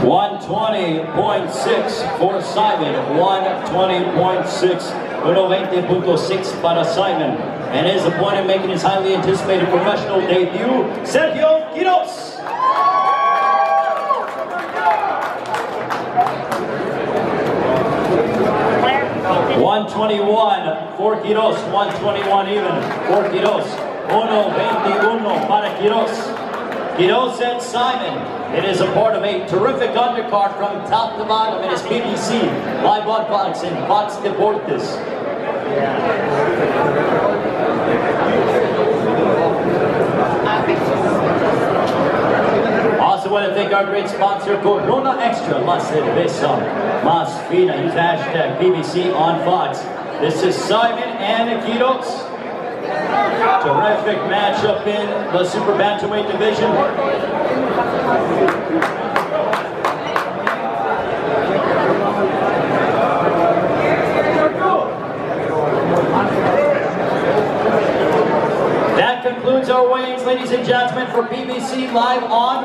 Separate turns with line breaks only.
120.6 for Simon. 120.6. 120.6 para Simon. And his opponent making his highly anticipated professional debut, Sergio Quiroz. One twenty-one for Quiroz, one twenty-one even for Quiroz. Uno veintiuno um para Quiroz. Quiroz and Simon. It is a part of a terrific undercard from top to bottom. It is PBC, live on Fox and Fox Deportes. Also want to thank our great sponsor, Corona Extra, La Cerveza Más Fina. Use hashtag PBC on Fox. This is Simon and Quiroz. Terrific matchup in the Super Bantamweight division. That concludes our weigh-ins, ladies and gentlemen, for PBC Live on